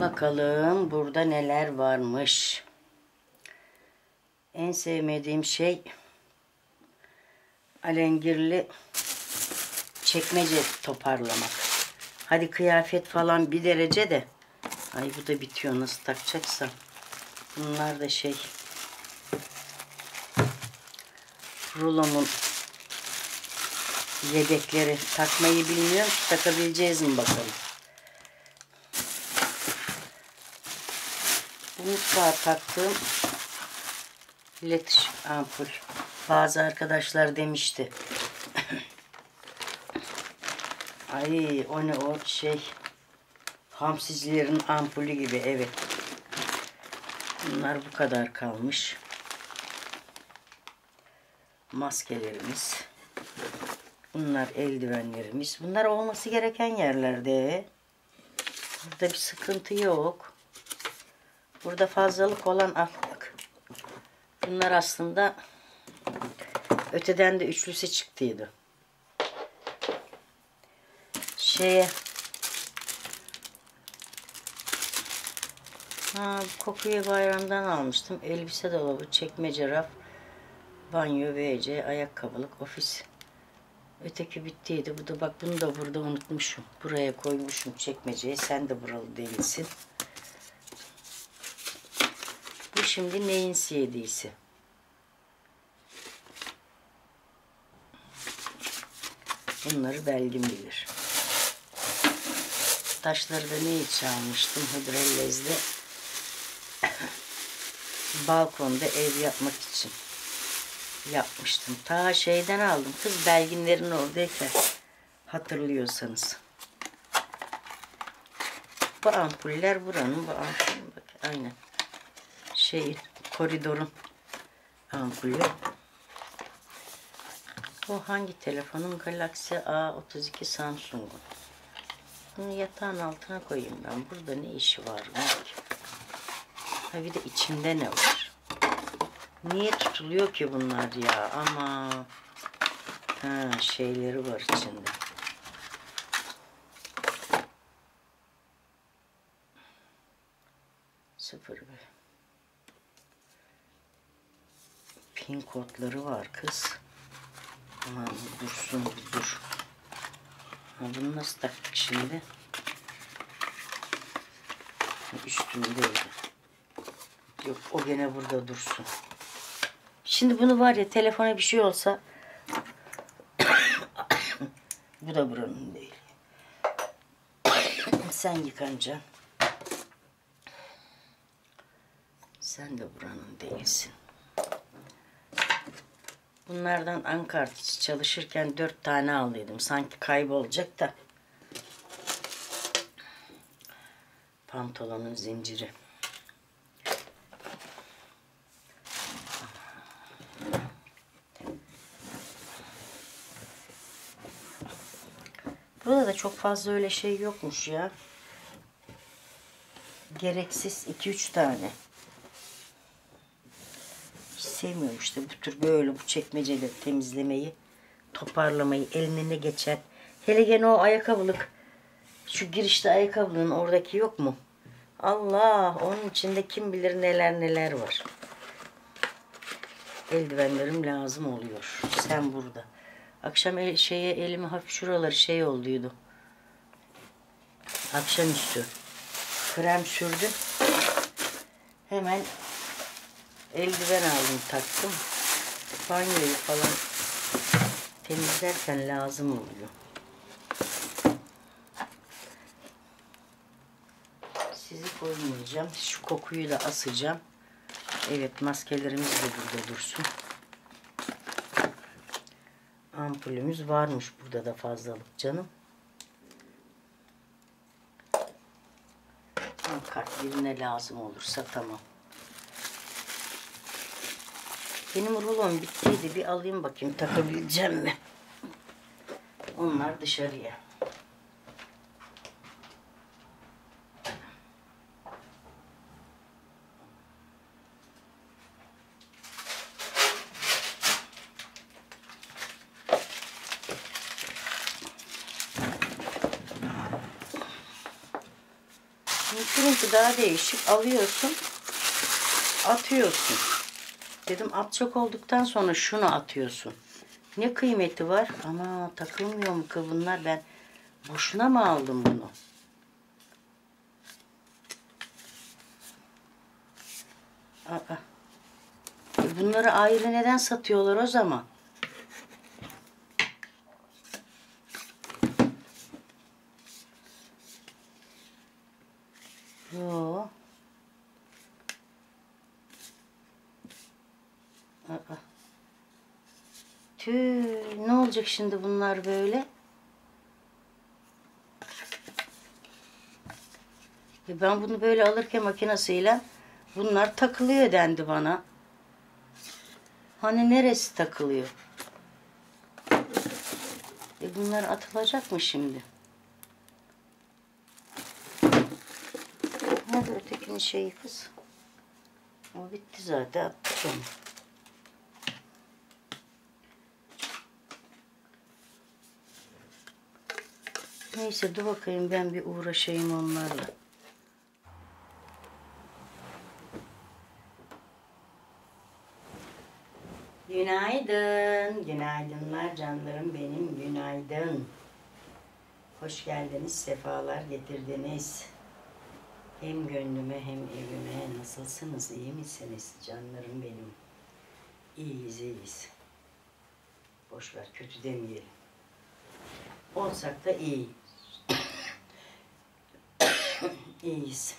Bakalım burada neler varmış. En sevmediğim şey alengirli çekmece toparlamak. Hadi kıyafet falan bir derece de. Ay bu da bitiyor nasıl takacaksam. Bunlar da şey. Rulomun yedekleri. Takmayı bilmiyorum takabileceğiz mi bakalım. Mutfağa taktığım led ampul. Bazı arkadaşlar demişti. Ay o ne o şey hamsizlerin ampulü gibi evet. Bunlar bu kadar kalmış. Maskelerimiz. Bunlar eldivenlerimiz. Bunlar olması gereken yerlerde. Burada bir sıkıntı yok. Burada fazlalık olan al. Bunlar aslında öteden de üçlüsü çıktıydı. Şeye Ha, kokuyu bayramdan almıştım. Elbise dolabı, çekmece raf, banyo, WC, ayakkabılık, ofis. Öteki bittiydi. Bu da bak bunu da burada unutmuşum. Buraya koymuşum çekmeceye. Sen de buralı değilsin. Şimdi neyin CD'si? Bunları belgin bilir. Taşları da ne için almıştım? Balkonda ev yapmak için yapmıştım. Ta şeyden aldım. Kız belginlerin oradayken hatırlıyorsanız. Bu ampuller buranın bu ampul bak aynen. Şeyin koridorun ampulü. Bu hangi telefonun? Galaxy A32 Samsung'un. Bunu yatağın altına koyayım ben. Burada ne işi var? Ha bir de içinde ne var? Niye tutuluyor ki bunlar ya? Ama ha şeyleri var içinde. Sıfır be. Pin kodları var kız. Aman dursun bir dur. Ha, bunu nasıl taktık şimdi? Üstündeydi. Yok o gene burada dursun. Şimdi bunu var ya telefona bir şey olsa bu da buranın değil. Sen yıkanacaksın. Sen de buranın değilsin. Bunlardan ankart çalışırken dört tane aldıydım. Sanki kaybolacak da. Pantolonun zinciri. Burada da çok fazla öyle şey yokmuş ya. Gereksiz 2-3 tane. Hiç sevmiyorum işte bu tür böyle bu çekmeceleri temizlemeyi, toparlamayı, eline ne geçer. Hele gene o ayakkabılık. Şu girişte ayakkabılığın oradaki yok mu? Allah onun içinde kim bilir neler neler var. Eldivenlerim lazım oluyor. Sen burada. Akşam el, şeye elimi hafif şuraları şey olduydu. Akşamüstü. Krem sürdüm. Hemen eldiven aldım taktım. Banyoyu falan temizlerken lazım oluyor. Sizi koymayacağım. Şu kokuyu da asacağım. Evet maskelerimiz de burada dursun. Ampulümüz varmış burada da fazlalık canım. Kart birine lazım olursa tamam. Benim rulom bittiydi. Bir alayım bakayım takabileceğim mi? Onlar dışarıya. Şununki daha değişik. Alıyorsun. Atıyorsun. Dedim at çok olduktan sonra şunu atıyorsun. Ne kıymeti var? Ama takılmıyor mu ki bunlar? Ben boşuna mı aldım bunu? Aa. E Bunları ayrı neden satıyorlar o zaman? Yo. Aa. Tüh, ne olacak şimdi bunlar böyle? E ben bunu böyle alırken makinesiyle bunlar takılıyor dendi bana. Hani neresi takılıyor? E bunlar atılacak mı şimdi? Nerede ötekinin şeyi kız? O bitti zaten attık Neyse dur bakayım ben bir uğraşayım onlarla. Günaydın, günaydınlar canlarım benim, günaydın. Hoş geldiniz, sefalar getirdiniz. Hem gönlüme hem evime nasılsınız, iyi misiniz canlarım benim? İyiyiz, iyiyiz. Boş ver, kötü demeyelim. Olsak da iyi. İyiyiz.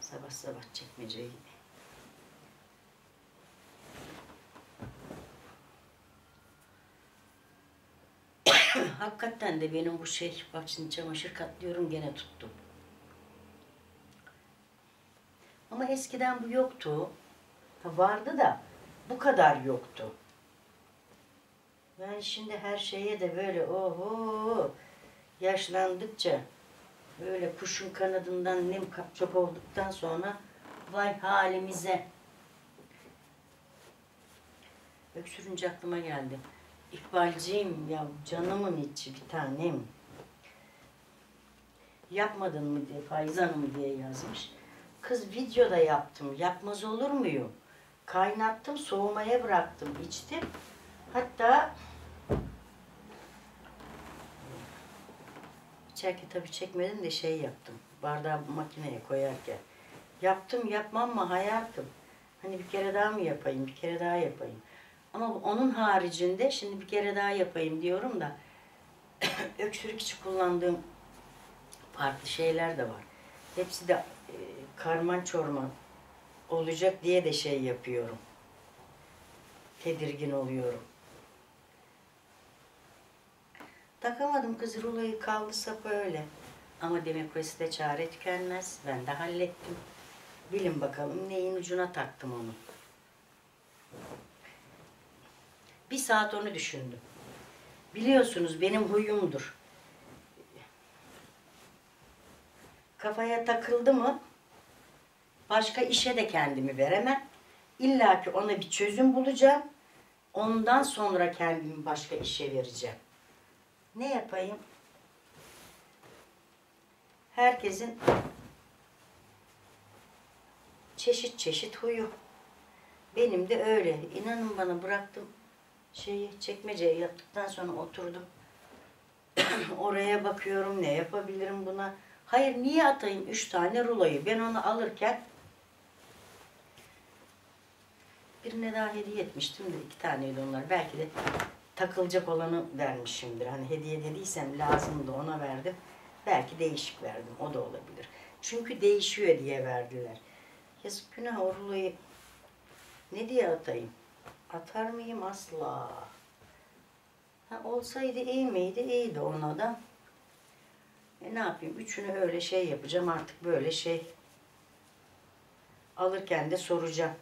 Sabah sabah çekmeceye Hakikaten de benim bu şey, bak şimdi çamaşır katlıyorum gene tuttum. Ama eskiden bu yoktu. Ha, vardı da bu kadar yoktu. Yani şimdi her şeye de böyle oho yaşlandıkça böyle kuşun kanadından nem kap çok olduktan sonra vay halimize. Öksürünce aklıma geldi. İkbalciğim ya canımın içi bir tanem. Yapmadın mı diye Faiz Hanım diye yazmış. Kız videoda yaptım. Yapmaz olur muyum? Kaynattım, soğumaya bıraktım, içtim. Hatta içerken tabii çekmedim de şey yaptım. Bardağı makineye koyarken. Yaptım yapmam mı hayatım? Hani bir kere daha mı yapayım, bir kere daha yapayım. Ama onun haricinde şimdi bir kere daha yapayım diyorum da öksürük için kullandığım farklı şeyler de var. Hepsi de e, karman çorman olacak diye de şey yapıyorum. Tedirgin oluyorum. Takamadım kız ruloyu kaldı sapı öyle. Ama demokraside çare tükenmez. Ben de hallettim. Bilin bakalım neyin ucuna taktım onu. Bir saat onu düşündüm. Biliyorsunuz benim huyumdur. Kafaya takıldı mı başka işe de kendimi veremem. İlla ki ona bir çözüm bulacağım. Ondan sonra kendimi başka işe vereceğim. Ne yapayım? Herkesin çeşit çeşit huyu. Benim de öyle. İnanın bana bıraktım şeyi çekmeceye yaptıktan sonra oturdum. Oraya bakıyorum ne yapabilirim buna. Hayır niye atayım üç tane ruloyu? Ben onu alırken birine daha hediye etmiştim de iki taneydi onlar. Belki de takılacak olanı vermişimdir. Hani hediye dediysem lazımdı ona verdim. Belki değişik verdim. O da olabilir. Çünkü değişiyor diye verdiler. Yazık günah o ruloyu ne diye atayım? Atar mıyım asla? Ha, olsaydı iyi miydi? İyiydi ona da. E ne yapayım? Üçünü öyle şey yapacağım artık böyle şey. Alırken de soracağım.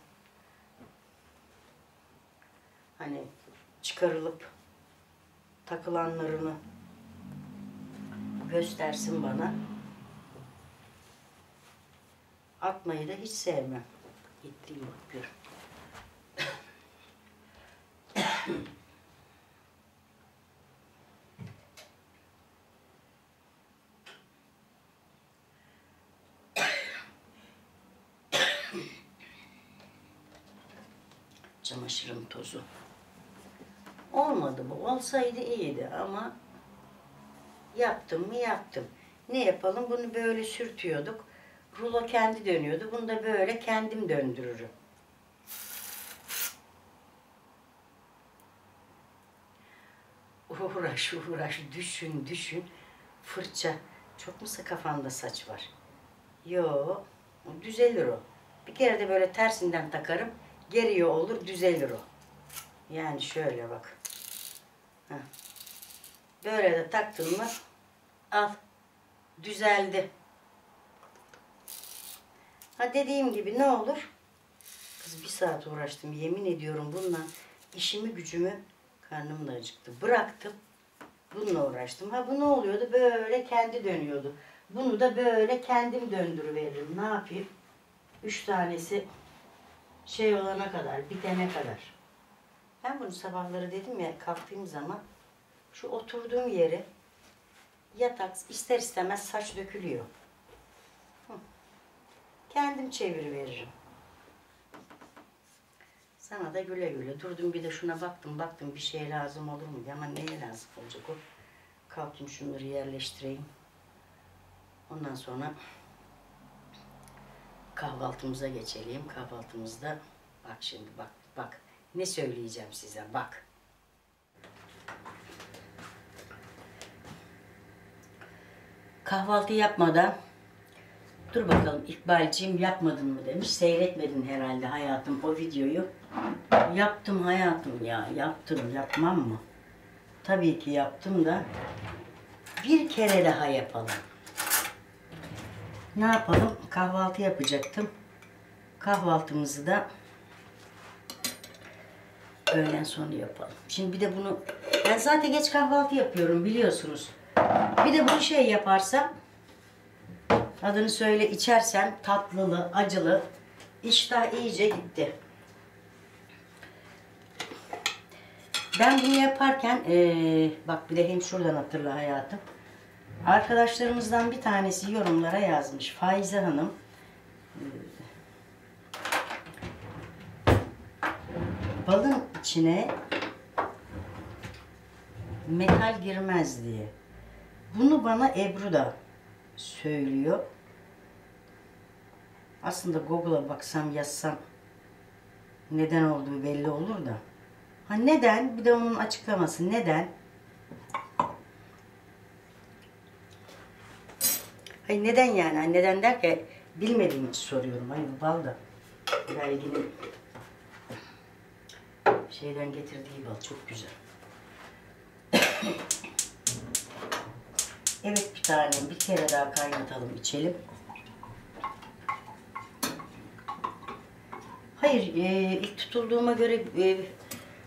Hani çıkarılıp takılanlarını göstersin bana. Atmayı da hiç sevmem. Gittiğim bakıyorum. Çamaşırım tozu. Olmadı bu. Olsaydı iyiydi ama yaptım mı yaptım. Ne yapalım? Bunu böyle sürtüyorduk. Rulo kendi dönüyordu. Bunu da böyle kendim döndürürüm. Uğraş uğraş düşün düşün. Fırça. Çok mu kafanda saç var? Yo. Düzelir o. Bir kere de böyle tersinden takarım. Geriye olur düzelir o. Yani şöyle bak. Böyle de taktın mı al. Düzeldi. Ha dediğim gibi ne olur? Kız bir saat uğraştım. Yemin ediyorum bununla işimi gücümü karnım da acıktı. Bıraktım. Bununla uğraştım. Ha bu ne oluyordu? Böyle kendi dönüyordu. Bunu da böyle kendim döndürüveririm. Ne yapayım? Üç tanesi şey olana kadar, bitene kadar. Ben bunu sabahları dedim ya kalktığım zaman şu oturduğum yere yatak ister istemez saç dökülüyor. Hı. Kendim çeviriveririm. Sana da güle güle. Durdum bir de şuna baktım baktım bir şey lazım olur mu ama neye lazım olacak o? Kalkayım şunları yerleştireyim. Ondan sonra kahvaltımıza geçelim. Kahvaltımızda bak şimdi bak bak ne söyleyeceğim size bak. Kahvaltı yapmadan dur bakalım İkbalciğim yapmadın mı demiş. Seyretmedin herhalde hayatım o videoyu. Yaptım hayatım ya yaptım yapmam mı? Tabii ki yaptım da bir kere daha yapalım. Ne yapalım? Kahvaltı yapacaktım. Kahvaltımızı da öğlen sonu yapalım. Şimdi bir de bunu ben zaten geç kahvaltı yapıyorum biliyorsunuz. Bir de bunu şey yaparsam adını söyle içersem tatlılı, acılı iştah iyice gitti. Ben bunu yaparken eee, bak bir de hem şuradan hatırla hayatım. Arkadaşlarımızdan bir tanesi yorumlara yazmış. Faize Hanım balın içine metal girmez diye. Bunu bana Ebru da söylüyor. Aslında Google'a baksam yazsam neden olduğu belli olur da. Ha neden? Bir de onun açıklaması. Neden? Hayır neden yani? Neden derken bilmediğim için soruyorum. Hayır bal da belginin şeyden getirdiği bal çok güzel. evet bir tanem bir kere daha kaynatalım içelim. Hayır e, ilk tutulduğuma göre e,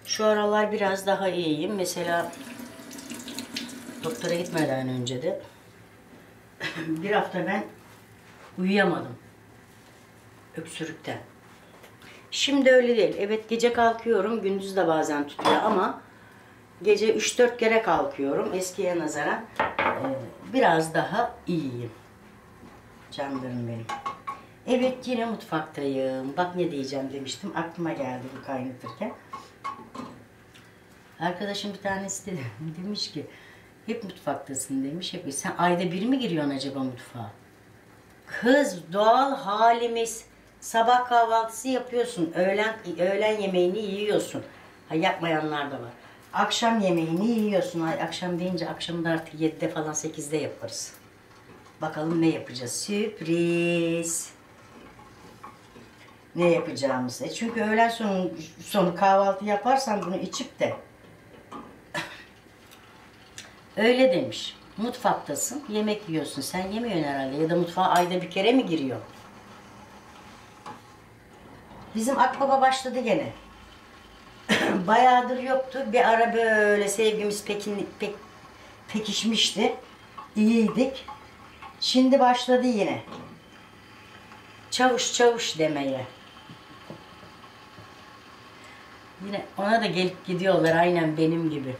şu aralar biraz daha iyiyim. Mesela doktora gitmeden önce de bir hafta ben uyuyamadım. Öksürükten. Şimdi öyle değil. Evet gece kalkıyorum. Gündüz de bazen tutuyor ama gece 3-4 kere kalkıyorum. Eskiye nazaran e, biraz daha iyiyim. Canlarım benim. Evet yine mutfaktayım. Bak ne diyeceğim demiştim. Aklıma geldi bu kaynatırken. Arkadaşım bir tanesi de demiş ki hep mutfaktasın demiş. Sen ayda bir mi giriyorsun acaba mutfağa? Kız doğal halimiz. Sabah kahvaltısı yapıyorsun. Öğlen öğlen yemeğini yiyorsun. Ha yapmayanlar da var. Akşam yemeğini yiyorsun. Ay, akşam deyince akşamda artık 7'de falan 8'de yaparız. Bakalım ne yapacağız? Sürpriz. Ne yapacağımız. E çünkü öğlen sonu, sonu kahvaltı yaparsan bunu içip de Öyle demiş. Mutfaktasın, yemek yiyorsun. Sen yemiyorsun herhalde ya da mutfağa ayda bir kere mi giriyor? Bizim akbaba başladı gene. Bayağıdır yoktu. Bir ara böyle sevgimiz pekin, pek, pekişmişti. İyiydik. Şimdi başladı yine. Çavuş çavuş demeye. Yine ona da gelip gidiyorlar aynen benim gibi.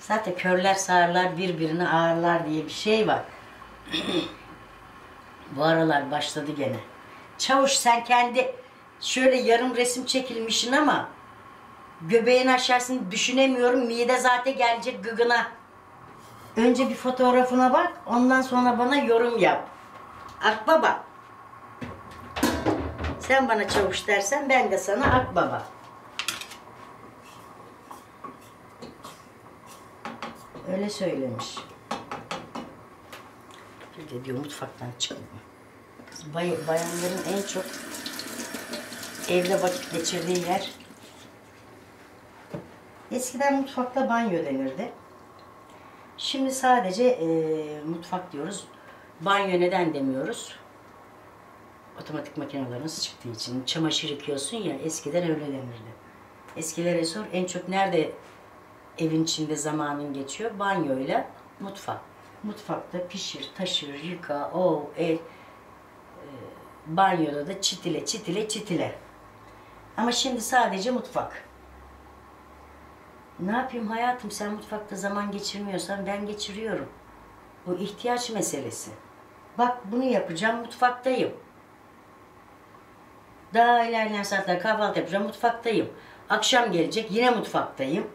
Zaten körler sağırlar birbirini ağırlar diye bir şey var. Bu aralar başladı gene. Çavuş sen kendi Şöyle yarım resim çekilmişsin ama göbeğin aşağısını düşünemiyorum. Mide zaten gelecek gıgına. Önce bir fotoğrafına bak, ondan sonra bana yorum yap. Akbaba. Sen bana çavuş dersen ben de sana akbaba. Öyle söylemiş. Bir de diyor mutfaktan. Kız bay, bayanların en çok evde vakit geçirdiği yer. Eskiden mutfakta banyo denirdi. Şimdi sadece e, mutfak diyoruz. Banyo neden demiyoruz? Otomatik makineleriniz çıktığı için. Çamaşır yıkıyorsun ya eskiden öyle denirdi. Eskilere sor en çok nerede evin içinde zamanın geçiyor? Banyoyla mutfak. Mutfakta pişir, taşır, yıka, o, el. E, banyoda da çitile, çitile, çitile. Ama şimdi sadece mutfak. Ne yapayım hayatım sen mutfakta zaman geçirmiyorsan ben geçiriyorum. Bu ihtiyaç meselesi. Bak bunu yapacağım mutfaktayım. Daha ilerleyen saatler kahvaltı yapacağım mutfaktayım. Akşam gelecek yine mutfaktayım.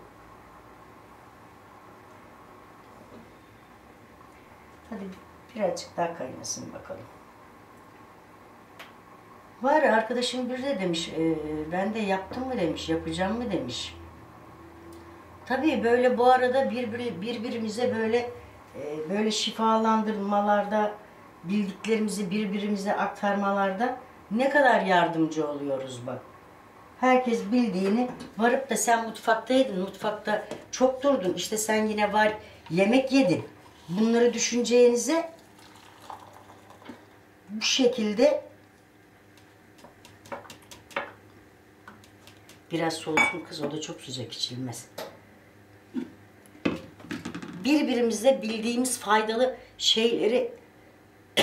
Hadi birazcık daha kaynasın bakalım. Var arkadaşım bir de demiş, e, ben de yaptım mı demiş, yapacağım mı demiş. Tabii böyle bu arada birbiri, birbirimize böyle e, böyle şifalandırmalarda bildiklerimizi birbirimize aktarmalarda ne kadar yardımcı oluyoruz bak. Herkes bildiğini varıp da sen mutfaktaydın, mutfakta çok durdun. İşte sen yine var yemek yedin. Bunları düşüneceğinize bu şekilde biraz soğusun kız o da çok sıcak içilmez birbirimize bildiğimiz faydalı şeyleri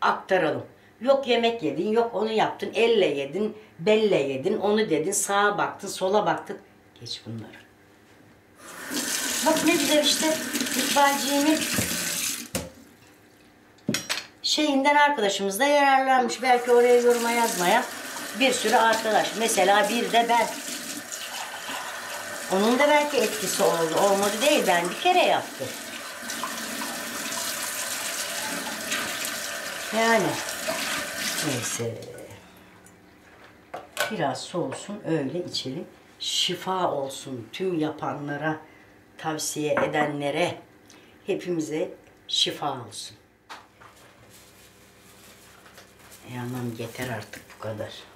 aktaralım. Yok yemek yedin, yok onu yaptın, elle yedin, belle yedin, onu dedin, sağa baktın, sola baktın. Geç bunları. Bak ne güzel işte İkbalciğimin şeyinden arkadaşımız da yararlanmış. Belki oraya yoruma yazmaya bir sürü arkadaş. Mesela bir de ben. Onun da belki etkisi oldu. Olmadı değil. Ben bir kere yaptım. Yani neyse. Biraz soğusun öyle içelim. Şifa olsun tüm yapanlara, tavsiye edenlere, hepimize şifa olsun. E anam yeter artık bu kadar.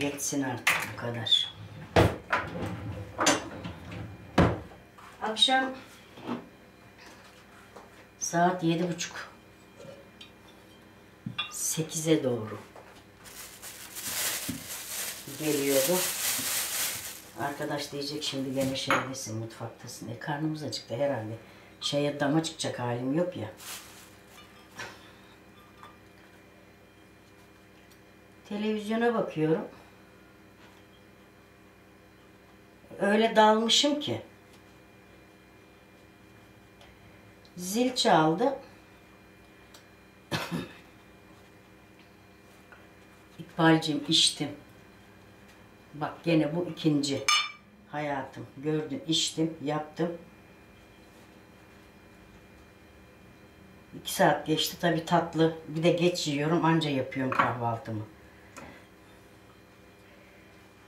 Yetsin artık bu kadar. Akşam saat yedi buçuk sekize doğru geliyordu. Arkadaş diyecek şimdi gene şeydesin mutfaktasın. E karnımız acıktı herhalde. Şeye dama çıkacak halim yok ya. Televizyona bakıyorum. Öyle dalmışım ki. Zil çaldı. İkbal'cim içtim. Bak gene bu ikinci hayatım. Gördün içtim, yaptım. İki saat geçti. Tabi tatlı. Bir de geç yiyorum. Anca yapıyorum kahvaltımı.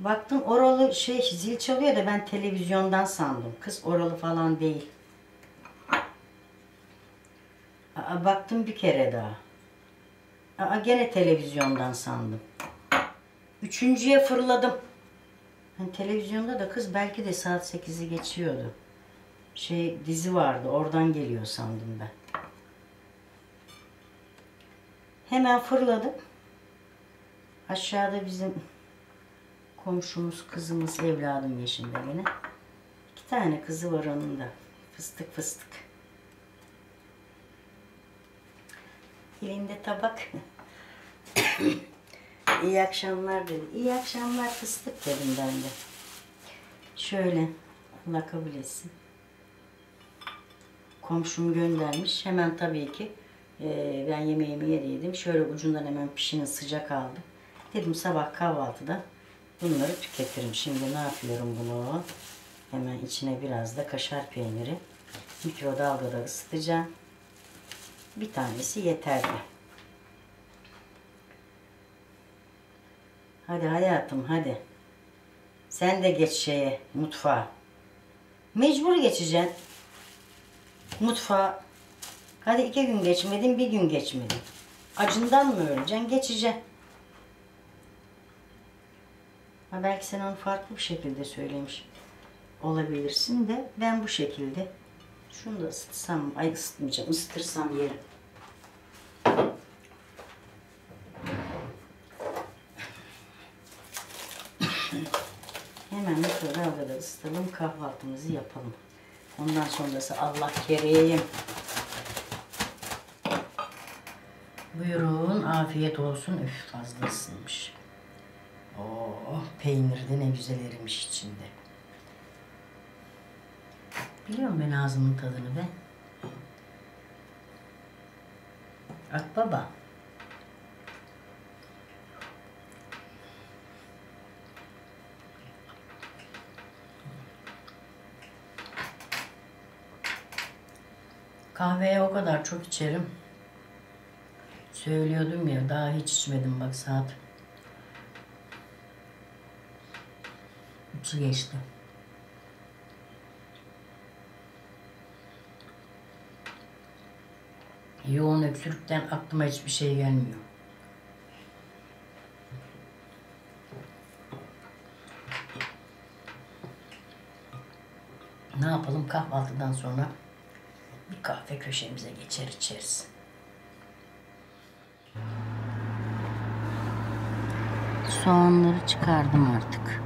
Baktım oralı şey zil çalıyor da ben televizyondan sandım. Kız oralı falan değil. Aa, baktım bir kere daha. Aa, gene televizyondan sandım. Üçüncüye fırladım. Hani televizyonda da kız belki de saat 8'i geçiyordu. Şey dizi vardı oradan geliyor sandım ben. Hemen fırladım. Aşağıda bizim komşumuz, kızımız, evladım yaşında yine. İki tane kızı var onun da. Fıstık fıstık. Elinde tabak. İyi akşamlar dedi. İyi akşamlar fıstık dedim ben de. Şöyle Allah kabul etsin. Komşum göndermiş. Hemen tabii ki e, ben yemeğimi yedim. Şöyle ucundan hemen pişinin sıcak aldım. Dedim sabah kahvaltıda bunları tüketirim. Şimdi ne yapıyorum bunu? Hemen içine biraz da kaşar peyniri mikrodalgada ısıtacağım. Bir tanesi yeterli. Hadi hayatım hadi. Sen de geç şeye mutfağa. Mecbur geçeceksin. Mutfağa. Hadi iki gün geçmedin bir gün geçmedin. Acından mı öleceksin? Geçeceksin. Ha belki sen onu farklı bir şekilde söylemiş olabilirsin de ben bu şekilde şunu da ısıtsam, ay ısıtmayacağım, ısıtırsam yerim. Hemen mikrodalgada ısıtalım, kahvaltımızı yapalım. Ondan sonrası Allah kerim. Buyurun, afiyet olsun. Üf fazla ısınmış. Oh, peynir de ne güzel erimiş içinde. Biliyorum ben ağzımın tadını be. Akbaba. Kahveye o kadar çok içerim. Söylüyordum ya daha hiç içmedim bak saat. Üçü geçti. Yoğun öksürükten aklıma hiçbir şey gelmiyor. Ne yapalım kahvaltıdan sonra bir kahve köşemize geçer içeriz. Soğanları çıkardım artık.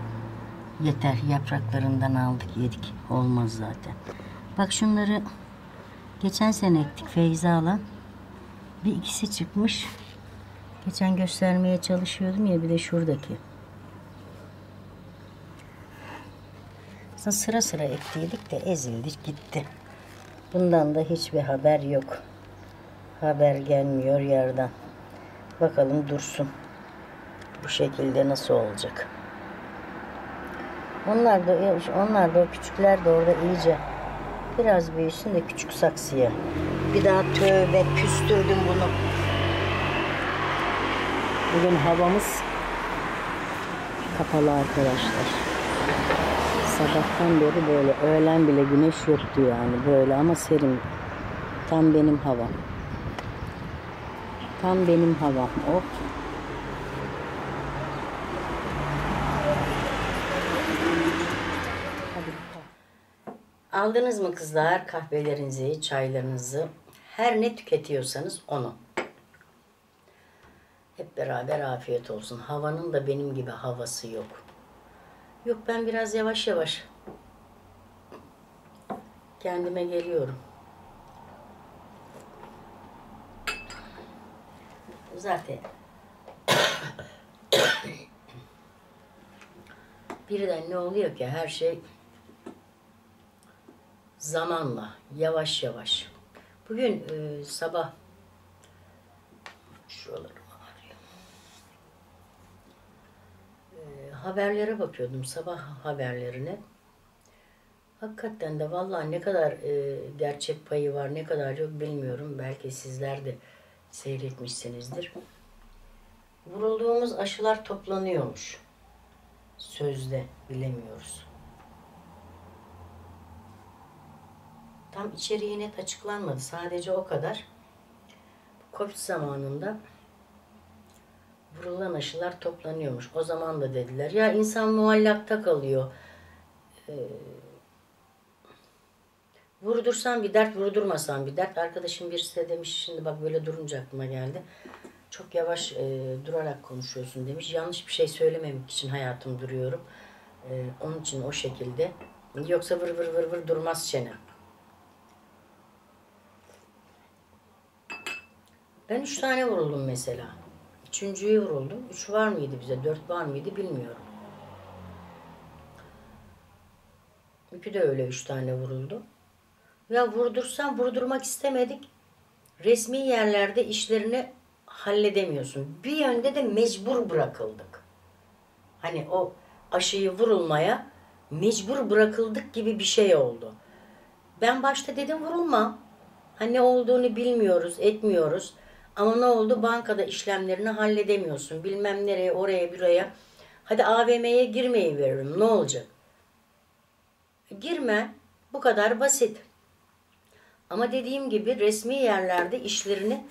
Yeter yapraklarından aldık yedik. Olmaz zaten. Bak şunları geçen sene ektik Feyza alan. Bir ikisi çıkmış. Geçen göstermeye çalışıyordum ya bir de şuradaki. Aslında sıra sıra ektiydik de ezildi gitti. Bundan da hiçbir haber yok. Haber gelmiyor yerden. Bakalım dursun. Bu şekilde nasıl olacak? Onlar da onlar da küçükler de orada iyice biraz büyüsün de küçük saksıya. Bir daha tövbe küstürdüm bunu. Bugün havamız kapalı arkadaşlar. Sabahtan beri böyle öğlen bile güneş yoktu yani böyle ama serin. Tam benim havam. Tam benim havam. Hop. Aldınız mı kızlar kahvelerinizi, çaylarınızı? Her ne tüketiyorsanız onu. Hep beraber afiyet olsun. Havanın da benim gibi havası yok. Yok ben biraz yavaş yavaş kendime geliyorum. Zaten birden ne oluyor ki her şey zamanla, yavaş yavaş. Bugün e, sabah şuralarım ağrıyor. E, haberlere bakıyordum, sabah haberlerine. Hakikaten de vallahi ne kadar e, gerçek payı var, ne kadar yok bilmiyorum. Belki sizler de seyretmişsinizdir. Vurulduğumuz aşılar toplanıyormuş. Sözde bilemiyoruz. Tam içeriği net açıklanmadı. Sadece o kadar. Covid zamanında vurulan aşılar toplanıyormuş. O zaman da dediler. Ya insan muallakta kalıyor. Ee, vurdursan bir dert, vurdurmasan bir dert. Arkadaşım birisi de demiş, şimdi bak böyle durunca aklıma geldi. Çok yavaş e, durarak konuşuyorsun demiş. Yanlış bir şey söylememek için hayatım duruyorum. E, onun için o şekilde. Yoksa vır vır vır vır durmaz çene. Ben üç tane vuruldum mesela. Üçüncüye vuruldum. Üç var mıydı bize? Dört var mıydı bilmiyorum. Mükü de öyle üç tane vuruldu. Ya vurdursam vurdurmak istemedik. Resmi yerlerde işlerine halledemiyorsun. Bir yönde de mecbur bırakıldık. Hani o aşıyı vurulmaya mecbur bırakıldık gibi bir şey oldu. Ben başta dedim vurulma. Hani ne olduğunu bilmiyoruz, etmiyoruz. Ama ne oldu? Bankada işlemlerini halledemiyorsun. Bilmem nereye, oraya, buraya. Hadi AVM'ye girmeyi veririm. Ne olacak? Girme. Bu kadar basit. Ama dediğim gibi resmi yerlerde işlerini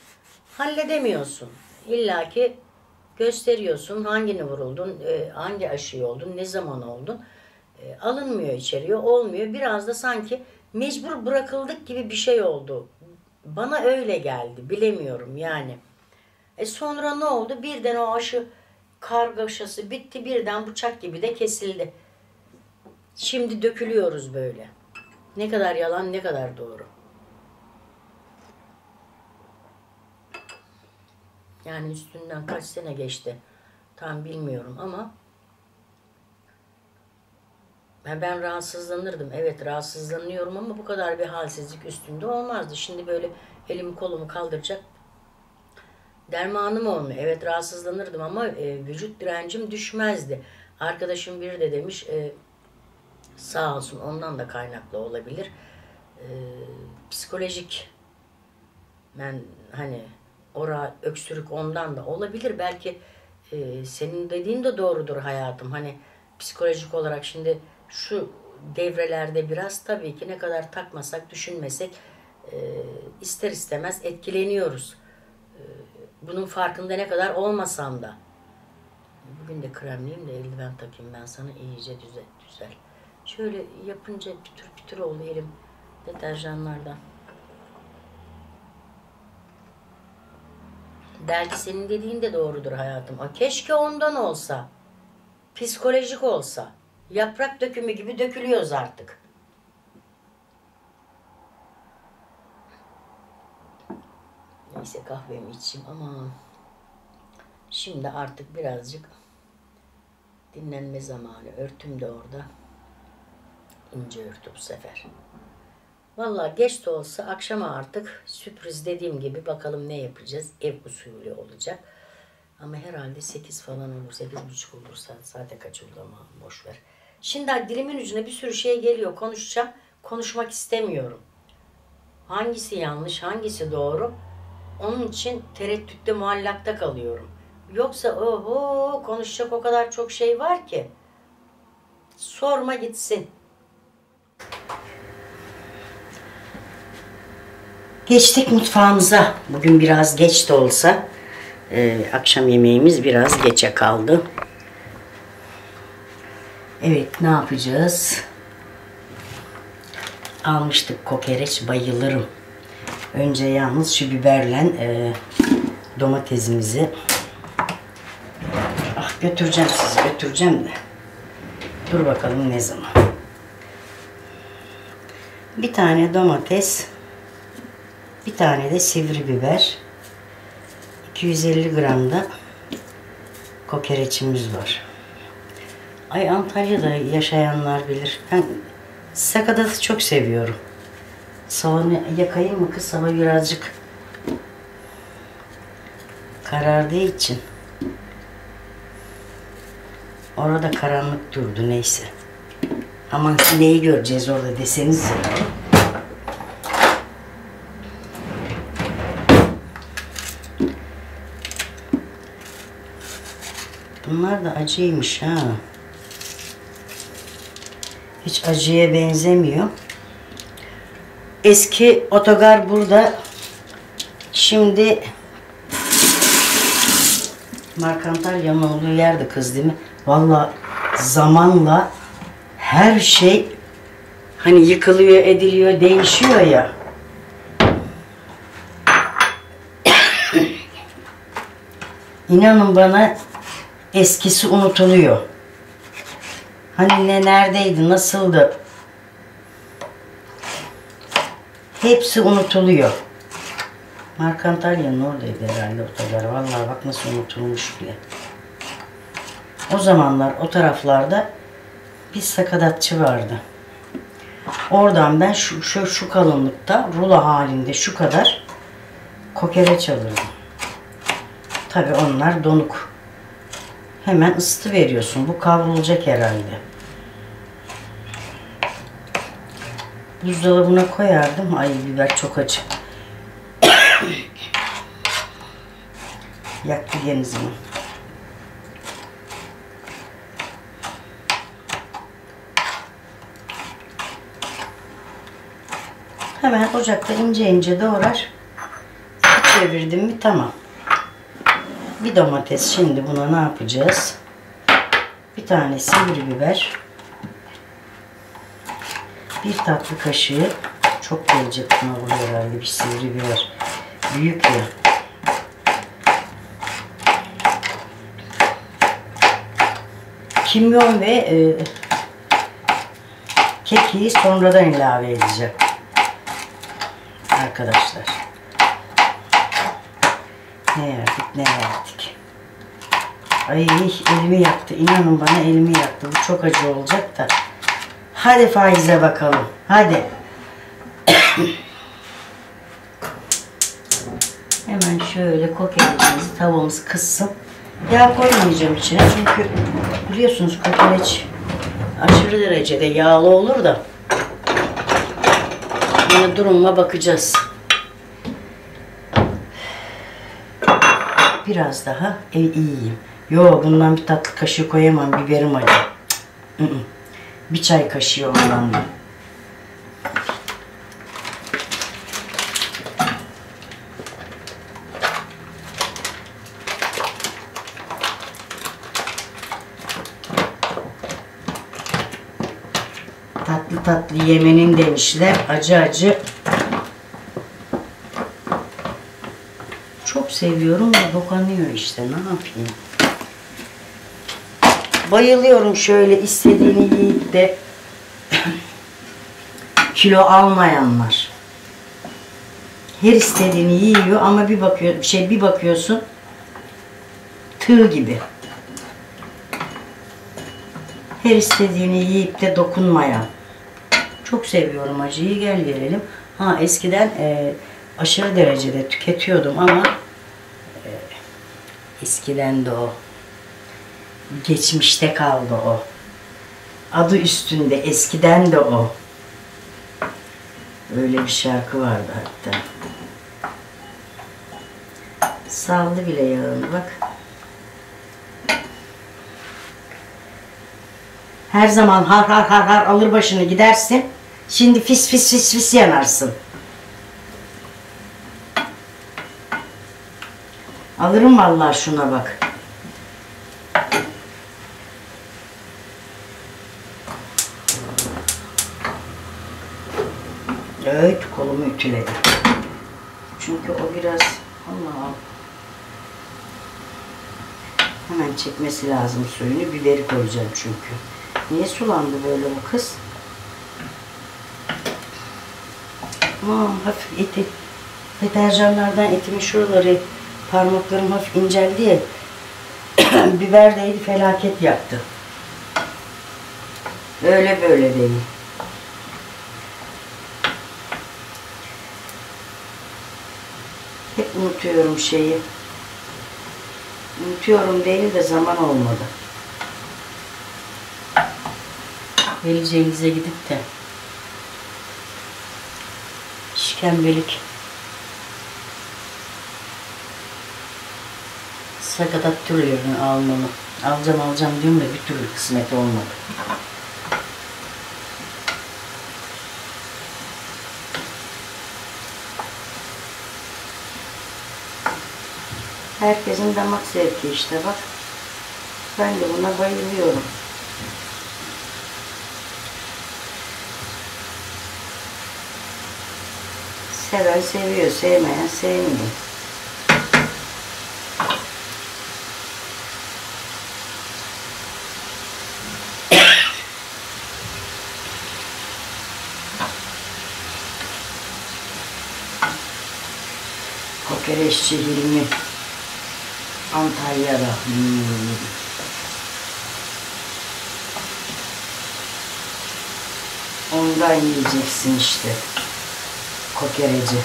halledemiyorsun. İlla ki gösteriyorsun hangini vuruldun, e, hangi aşıyı oldun, ne zaman oldun. E, alınmıyor içeriye, olmuyor. Biraz da sanki mecbur bırakıldık gibi bir şey oldu. Bana öyle geldi, bilemiyorum yani. E sonra ne oldu? Birden o aşı kargaşası bitti, birden bıçak gibi de kesildi. Şimdi dökülüyoruz böyle. Ne kadar yalan, ne kadar doğru. Yani üstünden kaç sene geçti. Tam bilmiyorum ama ben, ben rahatsızlanırdım. Evet rahatsızlanıyorum ama bu kadar bir halsizlik üstünde olmazdı. Şimdi böyle elimi kolumu kaldıracak dermanım olmuyor. Evet rahatsızlanırdım ama e, vücut direncim düşmezdi. Arkadaşım biri de demiş e, sağ olsun ondan da kaynaklı olabilir. E, psikolojik ben hani ora öksürük ondan da olabilir. Belki e, senin dediğin de doğrudur hayatım. Hani psikolojik olarak şimdi şu devrelerde biraz tabii ki ne kadar takmasak, düşünmesek e, ister istemez etkileniyoruz. E, bunun farkında ne kadar olmasam da. Bugün de kremliyim de eldiven takayım ben sana iyice düzel. düzel. Şöyle yapınca pütür pütür oldu elim deterjanlardan. Belki senin dediğin de doğrudur hayatım. A, keşke ondan olsa. Psikolojik olsa. Yaprak dökümü gibi dökülüyoruz artık. Neyse kahvemi içeyim ama şimdi artık birazcık dinlenme zamanı. Örtüm de orada. İnce örtü bu sefer. Valla geç de olsa akşama artık sürpriz dediğim gibi bakalım ne yapacağız. Ev usulü olacak. Ama herhalde 8 falan olur. 8.30 olursa saate kaç oldu ama boş ver. Şimdi dilimin ucuna bir sürü şey geliyor. Konuşacağım. Konuşmak istemiyorum. Hangisi yanlış, hangisi doğru? Onun için tereddütte muallakta kalıyorum. Yoksa oho konuşacak o kadar çok şey var ki. Sorma gitsin. Geçtik mutfağımıza. Bugün biraz geç de olsa e, akşam yemeğimiz biraz geçe kaldı. Evet ne yapacağız? Almıştık kokoreç bayılırım. Önce yalnız şu biberle e, domatesimizi ah götüreceğim sizi götüreceğim de. Dur bakalım ne zaman. Bir tane domates bir tane de sivri biber. 250 gram da kokoreçimiz var. Ay Antalya'da yaşayanlar bilir. Ben sakatatı çok seviyorum. Soğanı yakayım mı kız? Hava birazcık karardığı için. Orada karanlık durdu neyse. Ama neyi göreceğiz orada deseniz. Bunlar da acıymış ha. Hiç acıya benzemiyor. Eski otogar burada. Şimdi Markantalya'nın olduğu yerde kız değil mi? Valla zamanla her şey hani yıkılıyor, ediliyor, değişiyor ya. İnanın bana eskisi unutuluyor. Hani ne neredeydi, nasıldı? Hepsi unutuluyor. Markantalya'nın oradaydı herhalde otogar. Vallahi bak nasıl unutulmuş bile. O zamanlar o taraflarda bir sakadatçı vardı. Oradan ben şu, şu, şu kalınlıkta rulo halinde şu kadar kokoreç alırdım. Tabi onlar donuk. Hemen ısıtı veriyorsun. Bu kavrulacak herhalde. Buzdolabına koyardım. Ay biber çok acı. Yaktı genizimi. Hemen ocakta ince ince doğrar. Çevirdim mi tamam. Bir domates. Şimdi buna ne yapacağız? Bir tane sivri biber. Bir tatlı kaşığı. Çok gelecek buna bu herhalde bir sivri biber. Büyük ya. Kimyon ve e, kekiği sonradan ilave edeceğim. Arkadaşlar. Ne yerdik ne yerdik. Ay elimi yaktı. İnanın bana elimi yaktı. Bu çok acı olacak da. Hadi faize bakalım. Hadi. Hemen şöyle kokoreçimizi tavamız kızsın. Yağ koymayacağım içine çünkü biliyorsunuz kokoreç aşırı derecede yağlı olur da yine durumuma bakacağız. Biraz daha e, iyiyim. Yo bundan bir tatlı kaşığı koyamam biberim acı. Cık, ı-ı. Bir çay kaşığı ondan da. Tatlı tatlı yemenin demişler. Acı acı. Çok seviyorum da dokanıyor işte. Ne yapayım? Bayılıyorum şöyle istediğini yiyip de kilo almayanlar. Her istediğini yiyor ama bir bakıyor şey bir bakıyorsun tığ gibi. Her istediğini yiyip de dokunmayan. Çok seviyorum acıyı. Gel gelelim. Ha eskiden e, aşırı derecede tüketiyordum ama e, eskiden de o. Geçmişte kaldı o. Adı üstünde eskiden de o. Öyle bir şarkı vardı hatta. Saldı bile yağını bak. Her zaman har har har har alır başını gidersin. Şimdi fis fis fis fis yanarsın. Alırım vallahi şuna bak. Evet kolumu ütüledi. Çünkü o biraz Allah Allah. Hemen çekmesi lazım suyunu. Biberi koyacağım çünkü. Niye sulandı böyle bu kız? Aman hafif eti. Deterjanlardan etimin şuraları parmaklarım hafif inceldi ya. Biber değdi felaket yaptı. Öyle böyle değil. Hep unutuyorum şeyi. Unutuyorum değil de zaman olmadı. Veli Cengiz'e gidip de işkembelik sakatat türlerini almamı alacağım alacağım diyorum da bir türlü kısmet olmadı. Herkesin damak zevki işte bak. Ben de buna bayılıyorum. Seven seviyor, sevmeyen sevmiyor. Kokoreççi Hilmi Antalya rahmiyedir. Ondan yiyeceksin işte. Kokereci.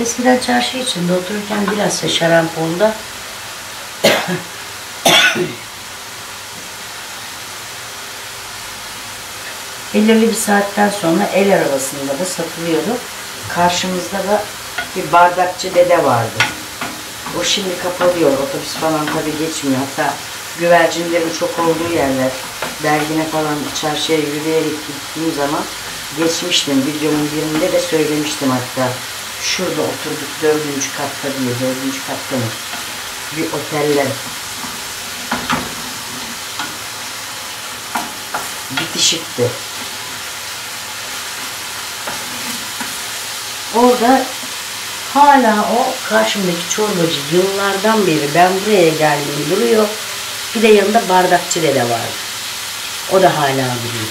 Eskiden çarşı içinde otururken bilhassa şarampolda belirli bir saatten sonra el arabasında da satılıyordu. Karşımızda da bir bardakçı dede vardı. O şimdi kapalıyor. Otobüs falan tabii geçmiyor. Hatta güvercinlerin çok olduğu yerler, dergine falan çarşıya yürüyerek gittiğim zaman geçmiştim. Videomun birinde de söylemiştim hatta. Şurada oturduk dördüncü katta diye. Dördüncü katta mı? Bir oteller. Bitişikti. Orada hala o karşımdaki çorbacı yıllardan beri ben buraya geldim duruyor. Bir de yanında bardakçı dede vardı. O da hala duruyor.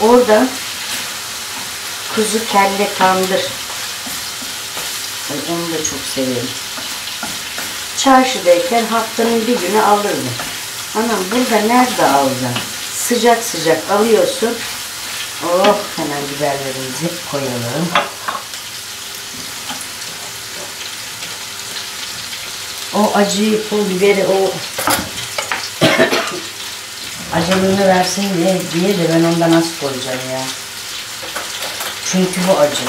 Orada kuzu kelle tandır. Ay, onu da çok severim. Çarşıdayken haftanın bir günü alırdım. Anam burada nerede alacaksın? Sıcak sıcak alıyorsun. Oh hemen biberlerimizi koyalım. O acıyı, pul biberi, o acılığını versin diye, diye de ben ondan az koyacağım ya. Çünkü bu acı.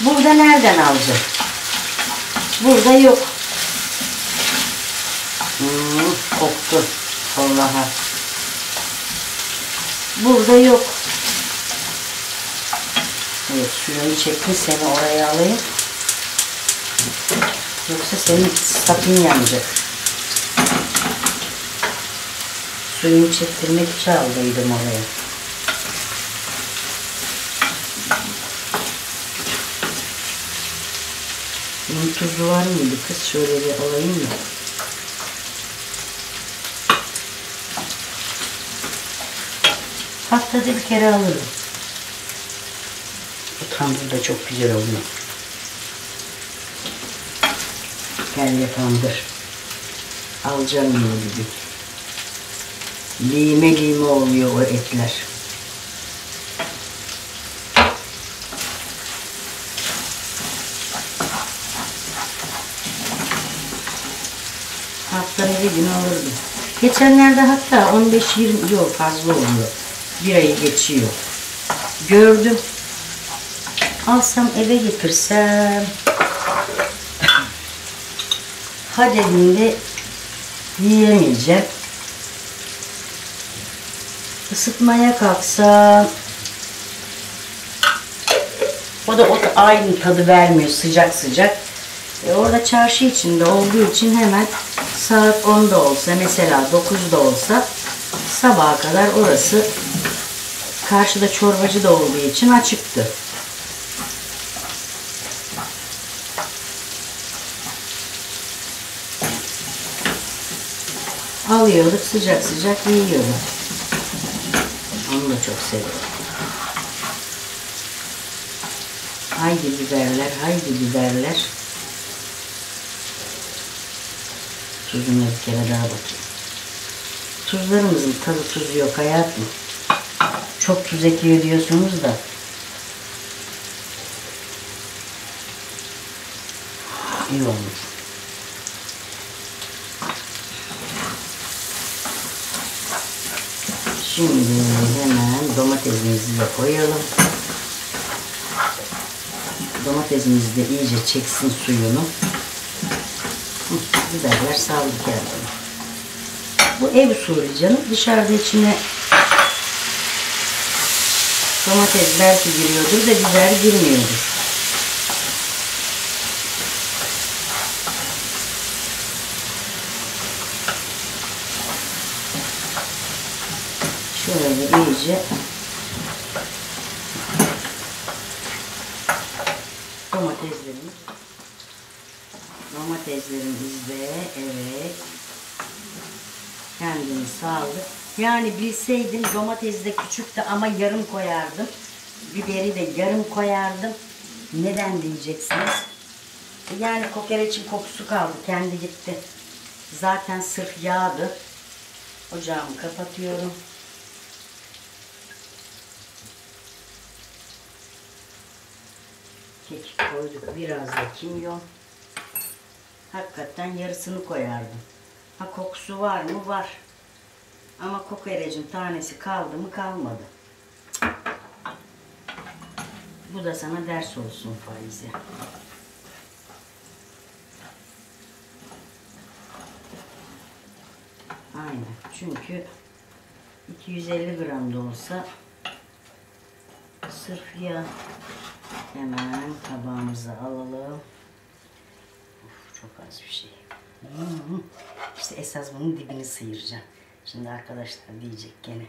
Burada nereden alacak? Burada yok. Hmm, koktu. Vallahi. Burada yok. Evet suyunu çekti seni oraya alayım. Yoksa senin sapın yanacak. Suyunu çektirmek için aldıydım oraya. Bunun tuzu var mıydı kız? Şöyle bir alayım mı? Haftada bir kere alırım. Bu tandır da çok güzel oluyor. Kelle tandır. Alacağım yine gibi. Lime lime oluyor o etler. Haftada bir gün alırdım. Geçenlerde hatta 15-20 yok fazla oluyor. Bir ayı geçiyor. Gördüm. Alsam eve getirsem. Ha dediğinde yiyemeyeceğim. Isıtmaya kalksam o da o da aynı tadı vermiyor sıcak sıcak. E orada çarşı içinde olduğu için hemen saat 10'da olsa mesela 9'da olsa sabaha kadar orası karşıda çorbacı da olduğu için açıktı. Alıyorduk sıcak sıcak yiyiyorduk. Onu da çok seviyorum. Haydi biberler, haydi biberler. Tuzuna bir kere daha bakayım. Tuzlarımızın tadı tuzu yok hayatım. Çok tuz ekiyor diyorsunuz da. İyi olmuş. Şimdi hemen domatesimizi de koyalım. Domatesimiz de iyice çeksin suyunu. Biberler saldı kendini. Bu ev usulü canım. Dışarıda içine domates belki giriyordur da biber girmiyordur. Yani bilseydim domates de küçüktü ama yarım koyardım. Biberi de yarım koyardım. Neden diyeceksiniz? E yani kokoreçin kokusu kaldı. Kendi gitti. Zaten sırf yağdı. Ocağımı kapatıyorum. Kekik koyduk. Biraz da kimyon. Hakikaten yarısını koyardım. Ha kokusu var mı? Var. Ama kokorecin tanesi kaldı mı? Kalmadı. Bu da sana ders olsun Faize. Aynen. Çünkü 250 gram da olsa sırf yağ. Hemen tabağımıza alalım. Of, çok az bir şey. İşte esas bunun dibini sıyıracağım. Şimdi arkadaşlar diyecek gene.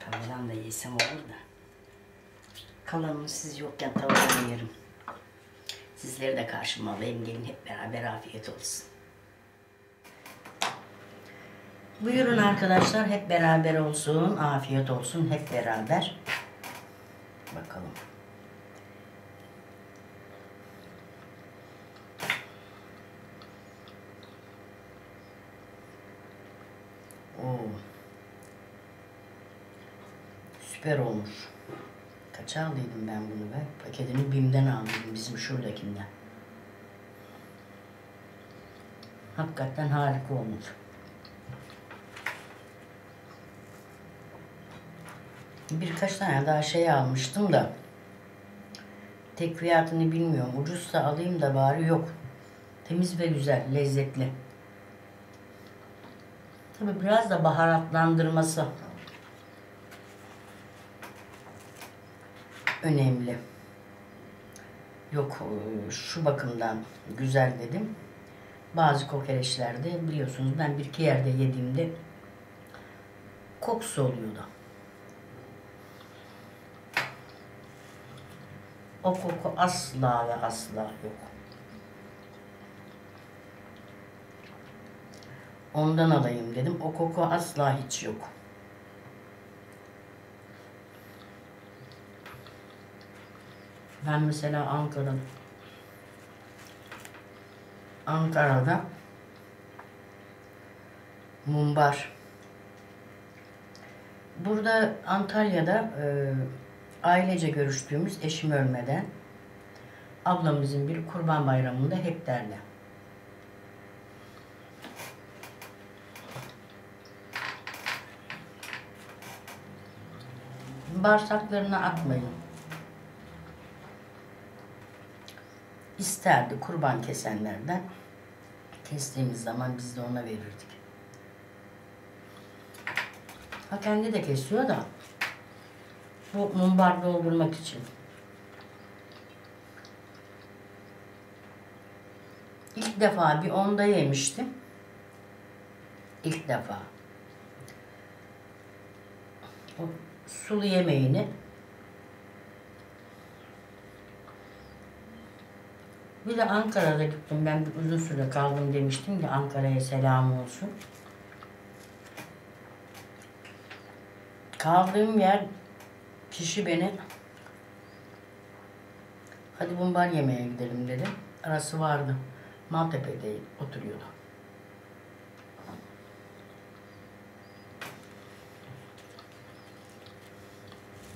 Tavadan da yesem olur da. Kalanını siz yokken tavadan yerim. Sizleri de karşıma alayım. Gelin hep beraber afiyet olsun. Buyurun arkadaşlar hep beraber olsun. Afiyet olsun hep beraber. Bakalım. Oo. Süper olmuş. Kaça aldıydım ben bunu be? Paketini BİM'den aldıydım bizim şuradakinden. Hakikaten harika olmuş. Birkaç tane daha şey almıştım da tek fiyatını bilmiyorum. Ucuzsa alayım da bari yok. Temiz ve güzel, lezzetli. Tabi biraz da baharatlandırması önemli. Yok e, şu bakımdan güzel dedim. Bazı kokoreçlerde biliyorsunuz ben bir iki yerde yediğimde kokusu oluyordu. O koku asla ve asla yok. Ondan alayım dedim. O koku asla hiç yok. Ben mesela Ankara'da Ankara'da mumbar. Burada Antalya'da e, ailece görüştüğümüz eşim ölmeden ablamızın bir kurban bayramında hep derler. Bağırsaklarına atmayın. İsterdi kurban kesenlerden. Kestiğimiz zaman biz de ona verirdik. Ha kendi de kesiyor da bu mumbar doldurmak için. İlk defa bir onda yemiştim. İlk defa. O sulu yemeğini bir de Ankara'da gittim. Ben bir uzun süre kaldım demiştim ki Ankara'ya selam olsun. Kaldığım yer kişi beni hadi bumbar yemeye gidelim dedi. Arası vardı. Maltepe'de oturuyordu.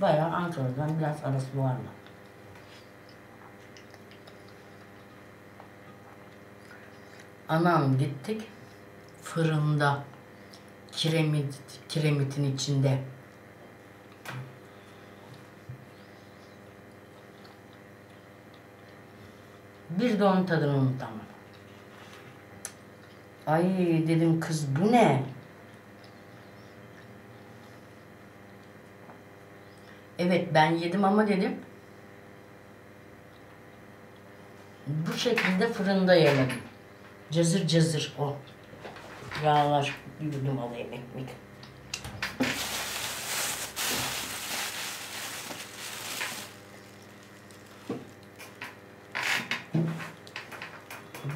Bayağı Ankara'dan biraz arası vardı. Anam gittik. Fırında kiremit, kiremitin içinde Bir de onun tadını unutamam. Ay dedim kız bu ne? Evet ben yedim ama dedim. Bu şekilde fırında yemedim. Cazır cazır o. Yağlar bir alayım ekmek.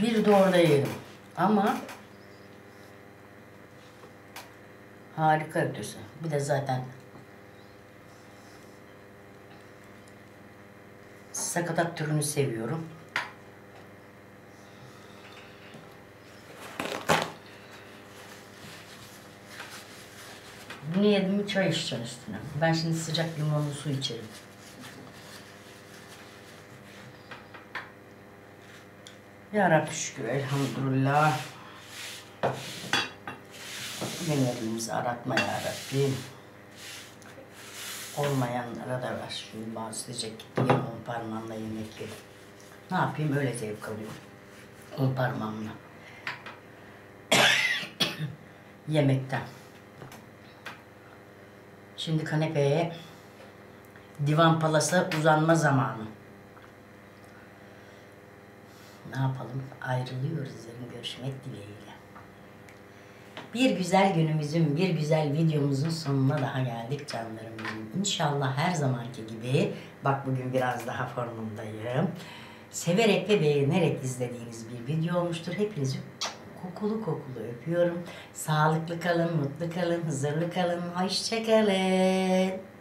Bir de orada yedim. Ama harika ötesi. Bir de zaten sakatat türünü seviyorum. Bunu yedim mi çay içeceğim üstüne. Ben şimdi sıcak limonlu su içerim. Ya Rabbi şükür elhamdülillah. Günlerimizi aratma ya Rabbim. Olmayanlara da ver. Şimdi bazı diyecek ki "Niye on parmağımla yemek yedim. Ne yapayım öyle zevk alıyorum. On parmağımla. Yemekten. Şimdi kanepeye divan palasa uzanma zamanı. Ne yapalım? Ayrılıyoruz yarın görüşmek dileğiyle. Bir güzel günümüzün, bir güzel videomuzun sonuna daha geldik canlarım. İnşallah her zamanki gibi, bak bugün biraz daha formundayım. Severek ve beğenerek izlediğiniz bir video olmuştur. Hepinizi kokulu kokulu öpüyorum. Sağlıklı kalın, mutlu kalın, huzurlu kalın, hoşçakalın.